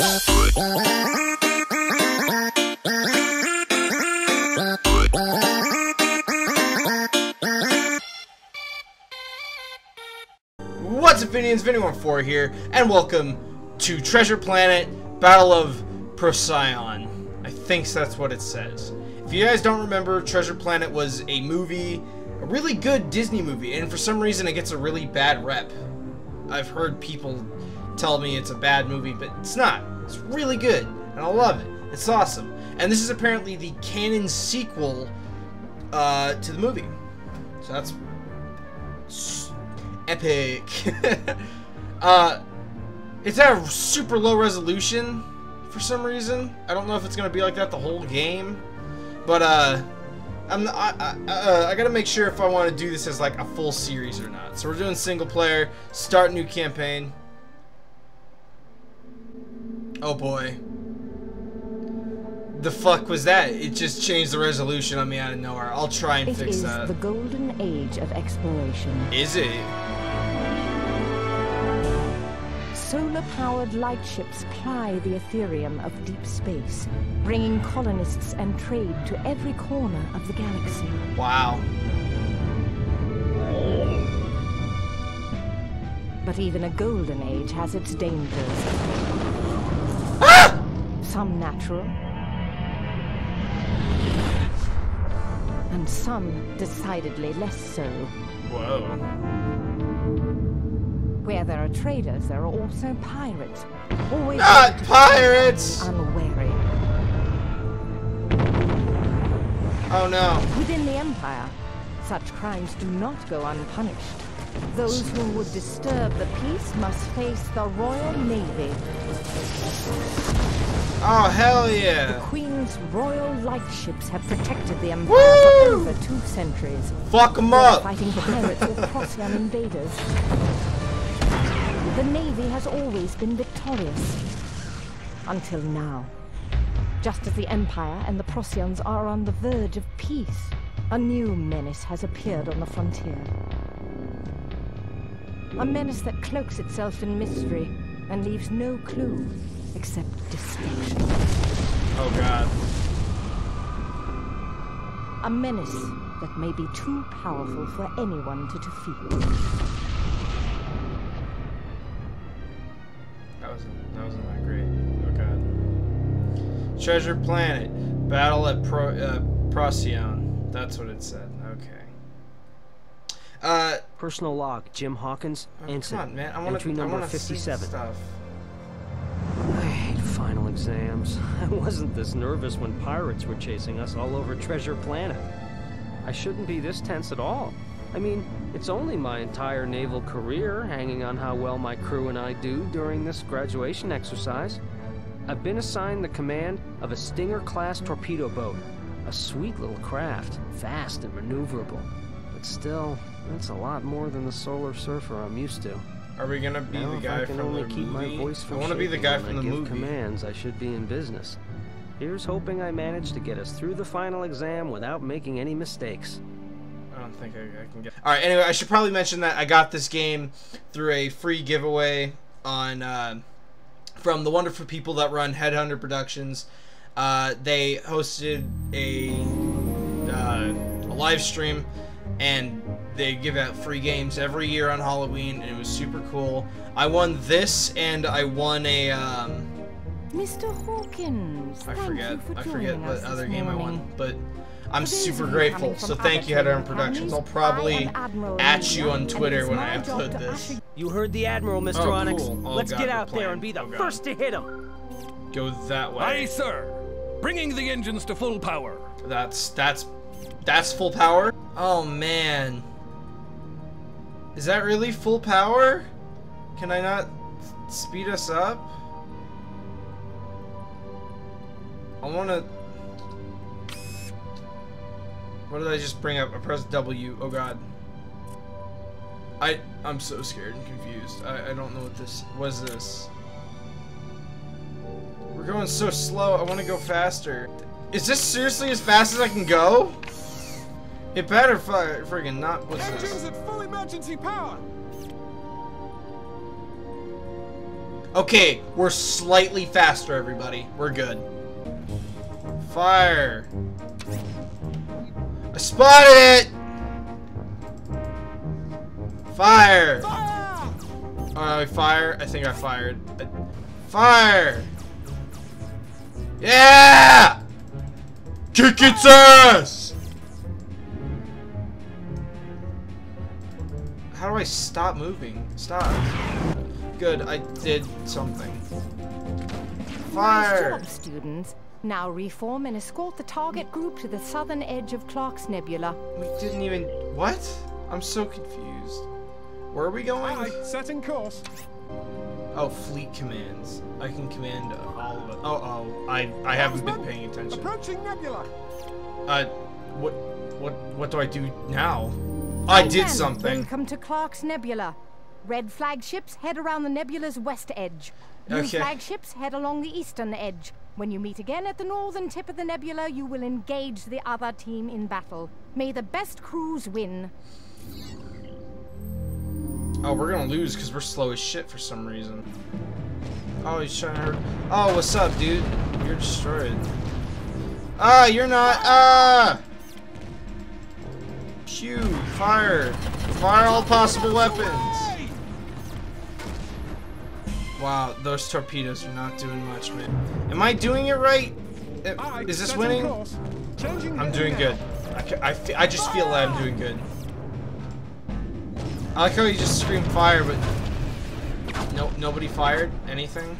What's up, Vinians? Vinny14 here, and welcome to Treasure Planet Battle of Procyon. I think that's what it says. If you guys don't remember, Treasure Planet was a movie, a really good Disney movie, and for some reason it gets a really bad rep. I've heard people tell me it's a bad movie, but it's not. It's really good, and I love it. It's awesome. And this is apparently the canon sequel uh, to the movie. So that's epic. uh, it's at a super low resolution for some reason. I don't know if it's gonna be like that the whole game, but uh, I'm I I, uh, I gotta make sure if I want to do this as like a full series or not. So we're doing single player, start new campaign. Oh boy. The fuck was that? It just changed the resolution on me out of nowhere. I'll try and It fix is that. the golden age of exploration. Is it? Solar-powered lightships ply the Etherium of deep space, bringing colonists and trade to every corner of the galaxy. Wow. But even a golden age has its dangers. Ah! Some natural, and some decidedly less so. Whoa. Where there are traders, there are also pirates, always Not pirates! unwary. Oh no. Within the Empire, such crimes do not go unpunished. Those who would disturb the peace must face the Royal Navy. Oh hell yeah. The. Queen's Royal Lightships have protected the Empire Woo! for over two centuries. Fuck them up. fighting pirates or Procyon invaders. The Navy has always been victorious. Until now. Just as the Empire and the Procyons are on the verge of peace, a new menace has appeared on the frontier. A menace that cloaks itself in mystery and leaves no clue except destruction. Oh god. A menace that may be too powerful for anyone to defeat. That wasn't that wasn't that great. Oh god. Treasure Planet. Battle at Pro uh, Procyon. That's what it said. Okay. Uh Personal log, Jim Hawkins, oh, come incident, on, man. I want entry to I number want see 57. stuff. Exams. I wasn't this nervous when pirates were chasing us all over Treasure Planet. I shouldn't be this tense at all. I mean, it's only my entire naval career hanging on how well my crew and I do during this graduation exercise. I've been assigned the command of a Stinger-class torpedo boat. A sweet little craft, fast and maneuverable. But still, that's a lot more than the Solar Surfer I'm used to. Are we gonna be Now, the guy I can from only the keep movie? my voice I from want to be the guy from the give movie. commands, I should be in business. Here's hoping I manage to get us through the final exam without making any mistakes. I don't think I, I can get. All right. Anyway, I should probably mention that I got this game through a free giveaway on uh, from the wonderful people that run Headhunter Productions. Uh, they hosted a, uh, a live stream, and they give out free games every year on Halloween, and it was super cool. I won this, and I won a. Um, Mr. Hawkins, I thank forget. you for I joining forget what other game I won, but I'm For super grateful. So thank you, training Productions. I'll probably at you on Twitter when I my upload this. You heard the Admiral, Mr. Oh, Onyx. cool. Oh, Let's God, get out there and be the Oh, first to hit him. Go that way. Aye, sir. Bringing the engines to full power. That's that's that's full power. Oh man. Is that really full power? Can I not speed us up? I want to. What did I just bring up? I pressed W. Oh god. I I'm so scared and confused. I I don't know what this. What is this? We're going so slow. I want to go faster. Is this seriously as fast as I can go? It better fire friggin' not. What's Engines this? at full emergency power. Okay, we're slightly faster, everybody. We're good. Fire. I spotted it! Fire! Oh, uh, I fire? I think I fired. Fire! Yeah! Kick its ass! How do I stop moving? Stop. Good, I did something. Nice Fire! job, students. Now reform and escort the target group to the southern edge of Clark's Nebula. We didn't even... What? I'm so confused. Where are we going? Aye, setting course. Oh, fleet commands. I can command all of it. Oh, oh, I, I haven't been paying attention. Approaching Nebula. Uh, what, what, what do I do now? I did Then, something. Welcome to Clark's Nebula. Red flagships head around the nebula's west edge. Blue Okay. flagships head along the eastern edge. When you meet again at the northern tip of the nebula, you will engage the other team in battle. May the best crews win. Oh, we're gonna lose because we're slow as shit for some reason. Oh, he's trying to hurt. Oh, what's up, dude? You're destroyed. Ah, you're not. Ah! Pew! Fire! Fire all possible weapons! Wow, those torpedoes are not doing much, man. Am I doing it right? Is this winning? I'm doing good. I, I, I just feel like I'm doing good. I like how you just scream fire, but no, nobody fired anything.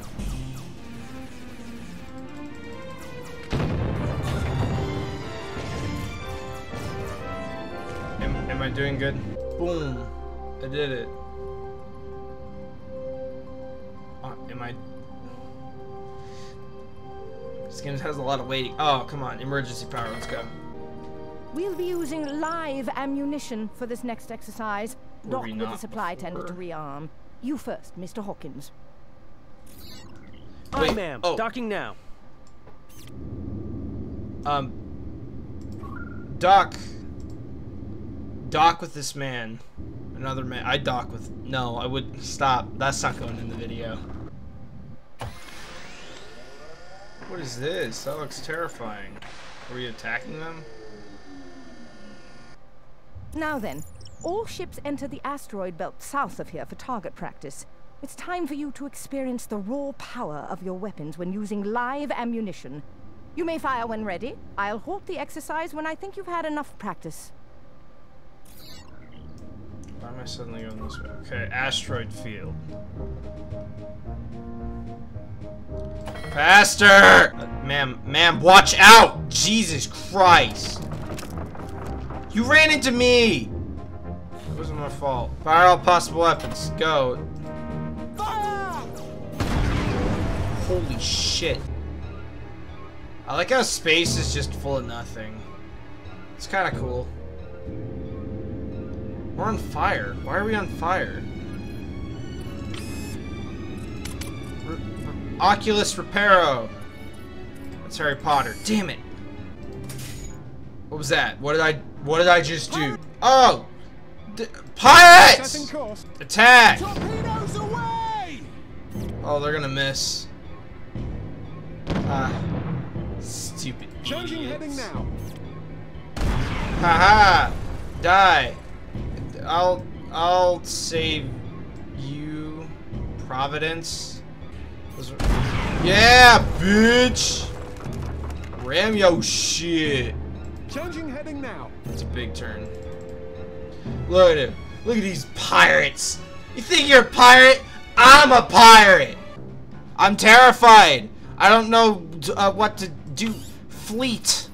Am, am I doing good? Boom! I did it. Uh, am I? This game has a lot of waiting. Oh, come on! Emergency power. Let's go. We'll be using live ammunition for this next exercise. Were Dock with the not supply tender to before? rearm. You first, Mr. Hawkins. Aye, Wait, ma'am. oh. Docking now. Um, Doc. Doc with this man. Another man. I dock with. No, I would stop. That's not going in the video. What is this? That looks terrifying. Are we attacking them? Now then, all ships enter the asteroid belt south of here for target practice. It's time for you to experience the raw power of your weapons when using live ammunition. You may fire when ready. I'll halt the exercise when I think you've had enough practice. Why am I suddenly going this way? Okay, asteroid field. Faster! Uh, ma'am, ma'am, watch out! Jesus Christ! You ran into me! My fault. Fire all possible weapons. Go. Holy shit. I like how space is just full of nothing. It's kind of cool. We're on fire. Why are we on fire? Re- re- Oculus Reparo. That's Harry Potter. Damn it. What was that? What did I what did I just do? Oh! D pirates! Attack! Torpedoes away! Oh, they're gonna miss. Ah. Stupid Changing heading now. Haha! Die! I'll I'll save you, Providence. Yeah, bitch! Ram yo shit! Changing heading now. It's a big turn. Look at him. Look at these pirates. You think you're a pirate? I'm a pirate. I'm terrified. I don't know uh, what to do. Fleet.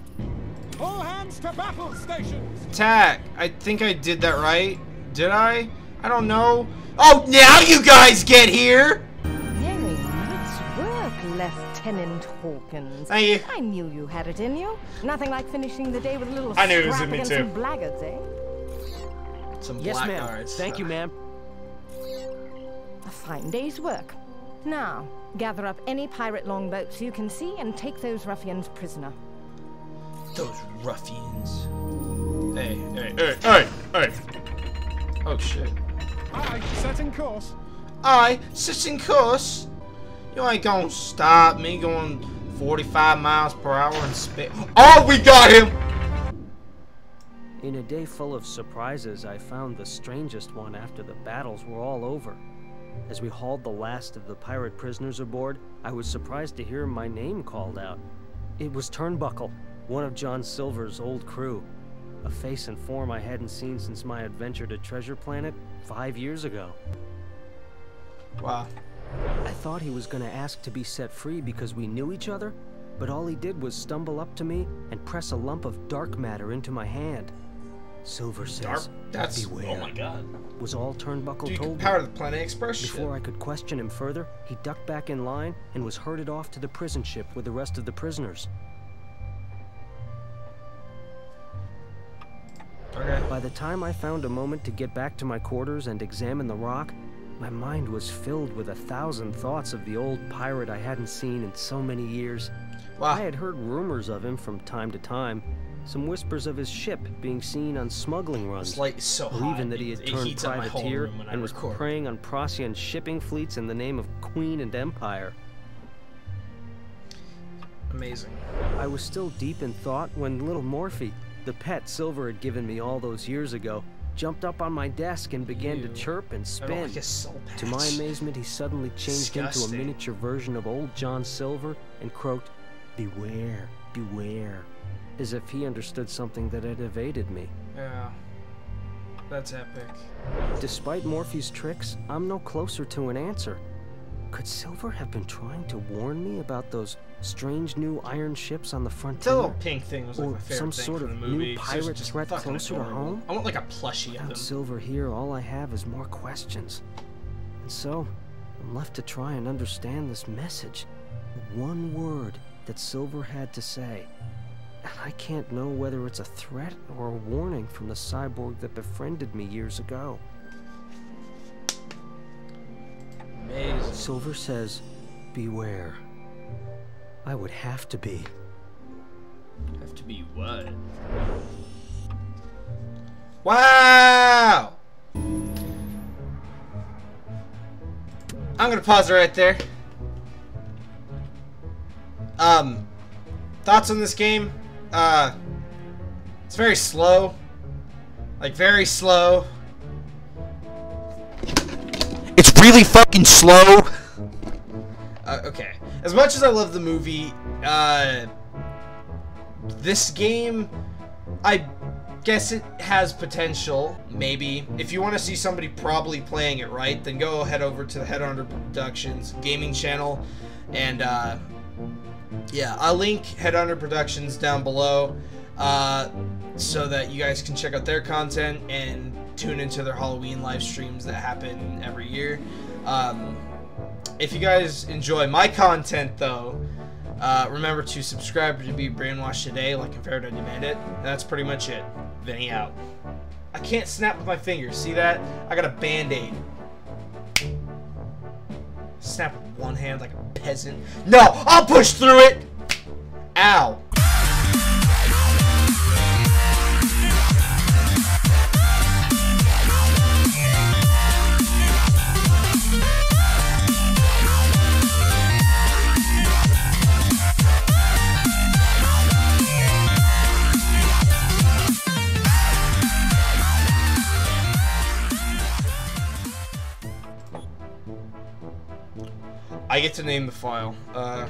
All hands to battle stations. Attack. I think I did that right. Did I? I don't know. Oh, now you guys get here. Very nice work, Lieutenant Hawkins. Thank you. I knew you had it in you. Nothing like finishing the day with a little I knew it was scrap in me against too. some blackguards, eh? Some Yes, ma'am. blackguards. Thank you, ma'am. A fine day's work. Now, gather up any pirate longboats you can see and take those ruffians prisoner. Those ruffians. Hey, hey, hey, hey, hey. Oh shit. I setting course. I, setting course. You ain't gonna stop me going 45 miles per hour and spit. Oh, we got him! In a day full of surprises, I found the strangest one after the battles were all over. As we hauled the last of the pirate prisoners aboard, I was surprised to hear my name called out. It was Turnbuckle, one of John Silver's old crew. A face and form I hadn't seen since my adventure to Treasure Planet five years ago. Wow. I thought he was gonna ask to be set free because we knew each other, but all he did was stumble up to me and press a lump of dark matter into my hand. Silver says, Dark. That's. Oh Beware. Oh my god. was all Turnbuckle Dude, told me. power to the Planet Express. Before I could question him further, he ducked back in line and was herded off to the prison ship with the rest of the prisoners. Okay. By the time I found a moment to get back to my quarters and examine the rock, my mind was filled with a thousand thoughts of the old pirate I hadn't seen in so many years. I had heard rumors of him from time to time, some whispers of his ship being seen on smuggling runs. This light is so or even that he had turned heats up my whole privateer room when I and was record. preying on Procyon shipping fleets in the name of Queen and Empire. Amazing. I was still deep in thought when little Morphy, the pet Silver had given me all those years ago, jumped up on my desk and began Ew. to chirp and spin. like his soul patch. To my amazement, he suddenly changed into a miniature version of old John Silver and croaked, Beware, beware, as if he understood something that had evaded me. Yeah. That's epic. Despite Morphe's tricks, I'm no closer to an answer. Could Silver have been trying to warn me about those strange new iron ships on the That frontier? little pink thing was like Or some sort of new pirate just threat closer to home? I want like a plushie of Without them. Silver here, all I have is more questions. And so, I'm left to try and understand this message. One word that Silver had to say. And I can't know whether it's a threat or a warning from the cyborg that befriended me years ago. Amazing. Silver says, Beware. I would have to be. Have to be what? Wow! I'm gonna pause it right there. Um, thoughts on this game? Uh, it's very slow. Like, very slow. It's really fucking slow. Uh, okay. As much as I love the movie, uh, this game, I guess it has potential. Maybe if you want to see somebody probably playing it right, then go head over to the Head Headhunter Productions gaming channel, and uh, yeah, I'll link Headhunter Productions down below, uh, so that you guys can check out their content and tune into their Halloween live streams that happen every year. Um, if you guys enjoy my content, though, uh, remember to subscribe to be brainwashed today, like Inferno demanded. And that's pretty much it. Vinny out. I can't snap with my fingers. See that? I got a band-aid. Snap with one hand like a peasant. No, I'll push through it. Ow. I get to name the file. Uh,